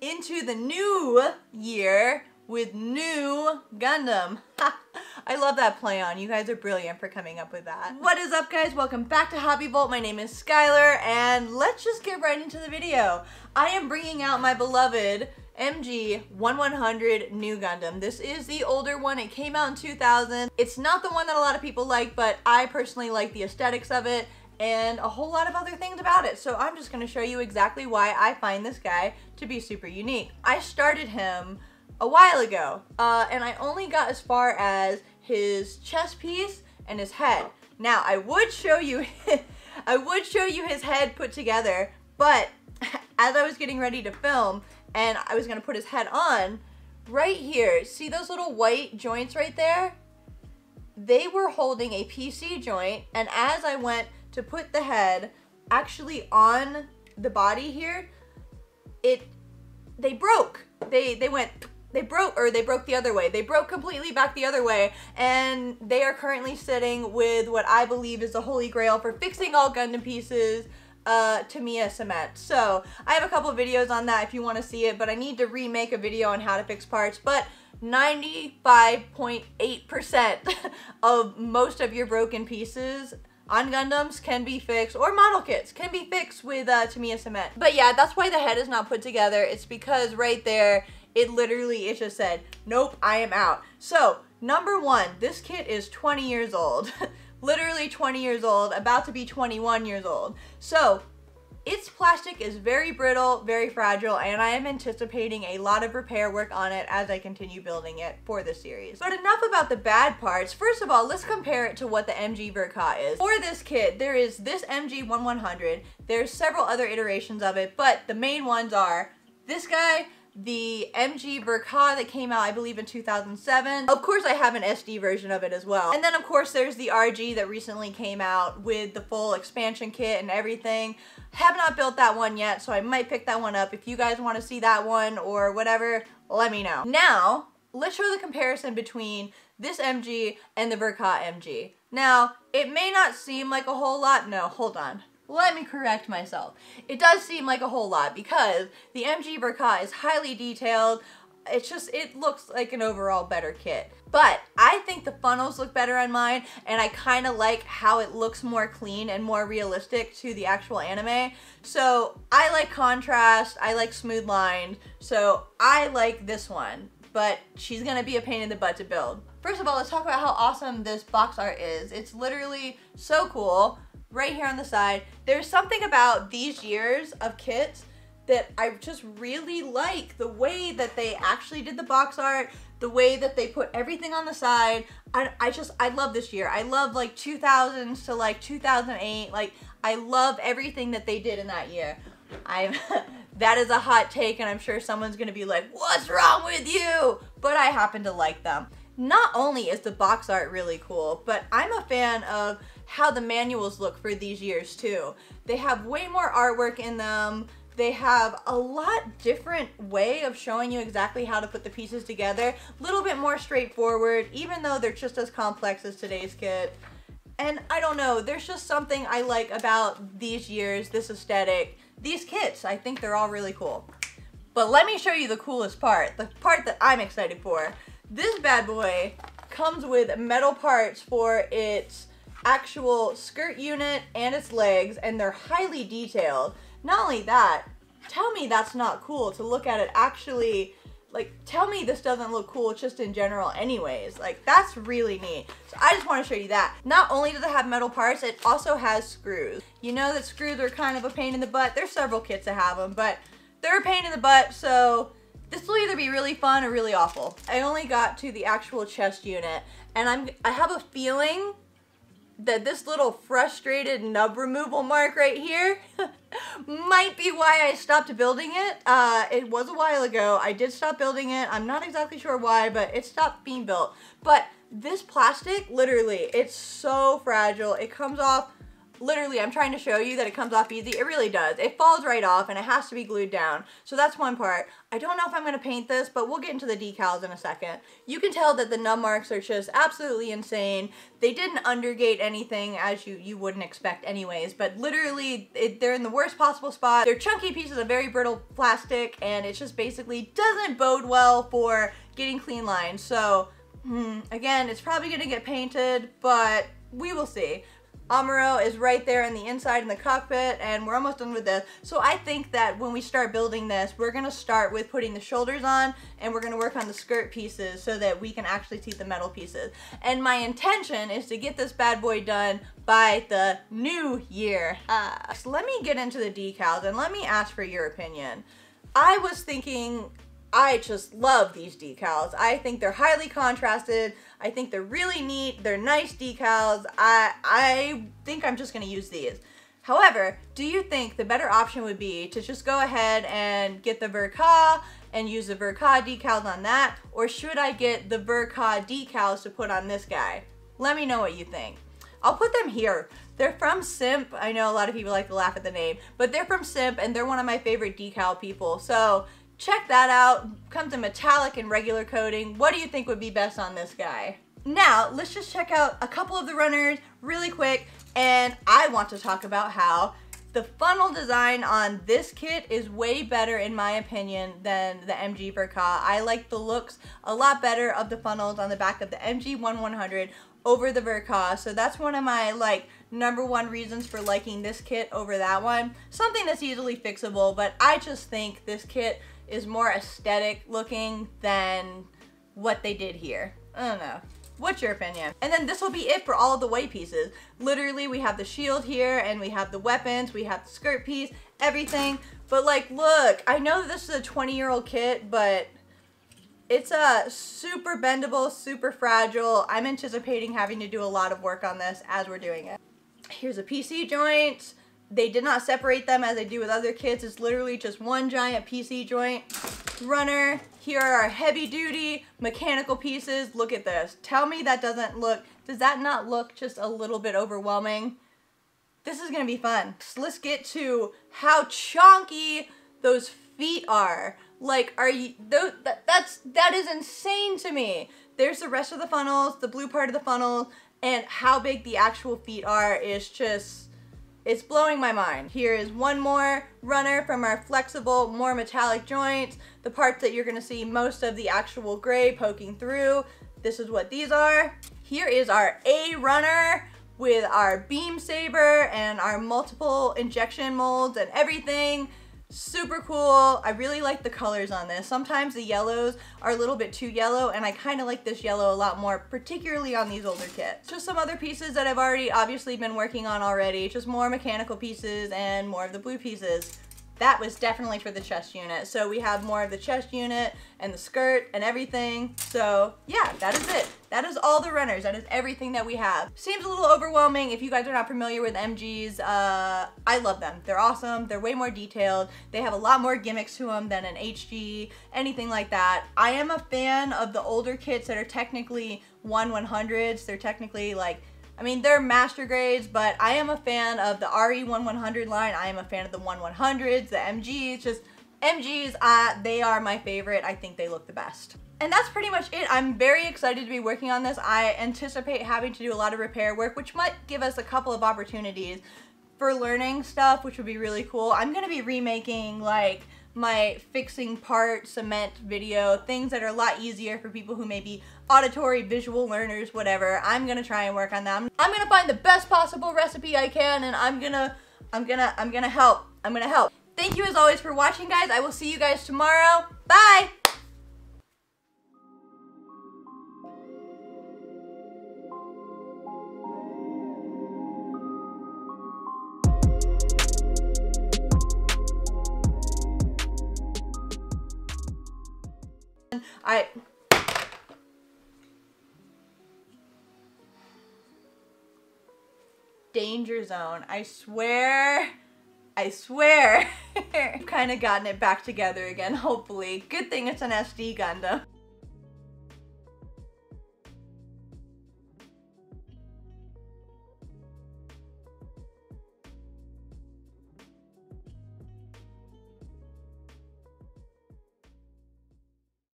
into the new year with Nu Gundam. I love that play on. You guys are brilliant for coming up with that. What is up guys? Welcome back to HobbyVolt. My name is Skylar and let's just get right into the video. I am bringing out my beloved MG 1100 Nu Gundam. This is the older one. It came out in 2000. It's not the one that a lot of people like, but I personally like the aesthetics of it and a whole lot of other things about it. So I'm just going to show you exactly why I find this guy to be super unique. I started him a while ago, uh, and I only got as far as his chest piece and his head. Now, I would show you, I would show you his head put together, but as I was getting ready to film, and I was gonna put his head on, right here, see those little white joints right there? They were holding a PC joint, and as I went to put the head actually on the body here, it, they broke. They, they went they broke or they broke the other way they broke completely back the other way and they are currently sitting with what i believe is the holy grail for fixing all gundam pieces uh, Tamiya cement. So I have a couple videos on that if you want to see it, but I need to remake a video on how to fix parts. But 95.8% of most of your broken pieces on Gundams can be fixed, or model kits can be fixed with uh, Tamiya cement. But yeah, that's why the head is not put together. It's because right there, it literally, it just said, nope, I am out. So, number one, this kit is 20 years old. literally 20 years old, about to be 21 years old. So, its plastic is very brittle, very fragile, and I am anticipating a lot of repair work on it as I continue building it for this series. But enough about the bad parts. First of all, let's compare it to what the MG Ver Ka is. For this kit, there is this MG 1100. There's several other iterations of it, but the main ones are this guy, the MG Ver Ka that came out, I believe, in 2007. Of course, I have an SD version of it as well. And then, of course, there's the RG that recently came out with the full expansion kit and everything. Have not built that one yet, so I might pick that one up. If you guys want to see that one or whatever, let me know. Now, let's show the comparison between this MG and the Ver Ka MG. Now, it may not seem like a whole lot. No, hold on let me correct myself. It does seem like a whole lot because the MG Ver Ka is highly detailed. It's just, it looks like an overall better kit. But I think the funnels look better on mine and I kind of like how it looks more clean and more realistic to the actual anime. So I like contrast, I like smooth lines, so I like this one. But she's gonna be a pain in the butt to build. First of all, let's talk about how awesome this box art is. It's literally so cool right here on the side. There's something about these years of kits that I just really like. The way that they actually did the box art, the way that they put everything on the side. I, I just, I love this year. I love like 2000s to like 2008. Like, I love everything that they did in that year. I'm, that is a hot take and I'm sure someone's gonna be like, what's wrong with you? But I happen to like them. Not only is the box art really cool, but I'm a fan of how the manuals look for these years too. They have way more artwork in them. They have a lot different way of showing you exactly how to put the pieces together. A little bit more straightforward, even though they're just as complex as today's kit. And I don't know, there's just something I like about these years, this aesthetic, these kits. I think they're all really cool. But let me show you the coolest part, the part that I'm excited for. This bad boy comes with metal parts for its actual skirt unit and its legs and they're highly detailed. Not only that, tell me that's not cool to look at it actually like tell me this doesn't look cool just in general anyways. Like that's really neat. So i just want to show you that. Not only does it have metal parts it also has screws. You know that screws are kind of a pain in the butt? There's several kits that have them but they're a pain in the butt so this will either be really fun or really awful. I only got to the actual chest unit and i'm i have a feeling that this little frustrated nub removal mark right here might be why I stopped building it. Uh, it was a while ago. I did stop building it. I'm not exactly sure why, but it stopped being built. But this plastic, literally, it's so fragile. It comes off literally, I'm trying to show you that it comes off easy. It really does. It falls right off and it has to be glued down. So that's one part. I don't know if I'm going to paint this, but we'll get into the decals in a second. You can tell that the nub marks are just absolutely insane. They didn't undergate anything as you, you wouldn't expect anyways, but literally it, they're in the worst possible spot. They're chunky pieces of very brittle plastic and it just basically doesn't bode well for getting clean lines. So hmm, again, it's probably going to get painted, but we will see. Amuro is right there in the inside in the cockpit and we're almost done with this. So I think that when we start building this, we're gonna start with putting the shoulders on and we're gonna work on the skirt pieces so that we can actually see the metal pieces. And my intention is to get this bad boy done by the new year. Uh, so let me get into the decals and let me ask for your opinion. I was thinking I just love these decals. I think they're highly contrasted. I think they're really neat. They're nice decals. I, I think I'm just going to use these. However, do you think the better option would be to just go ahead and get the Ver Ka and use the Ver Ka decals on that? Or should I get the Ver Ka decals to put on this guy? Let me know what you think. I'll put them here. They're from Simp. I know a lot of people like to laugh at the name, but they're from Simp and they're one of my favorite decal people. So Check that out. Comes in metallic and regular coating. What do you think would be best on this guy? Now, let's just check out a couple of the runners really quick. And I want to talk about how the funnel design on this kit is way better in my opinion than the MG Ver Ka. I like the looks a lot better of the funnels on the back of the MG 1100 over the Ver Ka. So that's one of my like number one reasons for liking this kit over that one. Something that's easily fixable, but I just think this kit is more aesthetic looking than what they did here. I don't know. What's your opinion? And then this will be it for all the white pieces. Literally, we have the shield here, and we have the weapons, we have the skirt piece, everything. But like, look, I know this is a 20-year-old kit, but it's a super bendable, super fragile. I'm anticipating having to do a lot of work on this as we're doing it. Here's a PC joint. They did not separate them as they do with other kits. It's literally just one giant PC joint. Runner. Here are our heavy duty mechanical pieces. Look at this. Tell me that doesn't look, does that not look just a little bit overwhelming? This is gonna be fun. So let's get to how chonky those feet are. Like, are you, those, that, that's, that is insane to me. There's the rest of the funnels, the blue part of the funnel, and how big the actual feet are is just, it's blowing my mind. Here is one more runner from our flexible, more metallic joints. The parts that you're gonna see most of the actual gray poking through. This is what these are. Here is our A runner with our beam saber and our multiple injection molds and everything super cool. I really like the colors on this. Sometimes the yellows are a little bit too yellow and I kind of like this yellow a lot more, particularly on these older kits. Just some other pieces that I've already obviously been working on already, just more mechanical pieces and more of the blue pieces that was definitely for the chest unit. So we have more of the chest unit and the skirt and everything. So yeah, that is it. That is all the runners. That is everything that we have. Seems a little overwhelming. If you guys are not familiar with MGs, uh, I love them. They're awesome. They're way more detailed. They have a lot more gimmicks to them than an HG, anything like that. I am a fan of the older kits that are technically 1 100s. They're technically like I mean, they're master grades, but I am a fan of the RE1100 line. I am a fan of the 1100s, the MGs, just MGs, uh, they are my favorite. I think they look the best. And that's pretty much it. I'm very excited to be working on this. I anticipate having to do a lot of repair work, which might give us a couple of opportunities for learning stuff, which would be really cool. I'm to be remaking like my fixing part cement video, things that are a lot easier for people who may be auditory, visual learners, whatever. I'm gonna try and work on them. I'm gonna find the best possible recipe I can and I'm gonna, I'm gonna, I'm gonna help. I'm gonna help. Thank you as always for watching guys. I will see you guys tomorrow. Bye! I danger zone. I swear, I swear. I've kind of gotten it back together again, hopefully. Good thing it's an SD Gundam.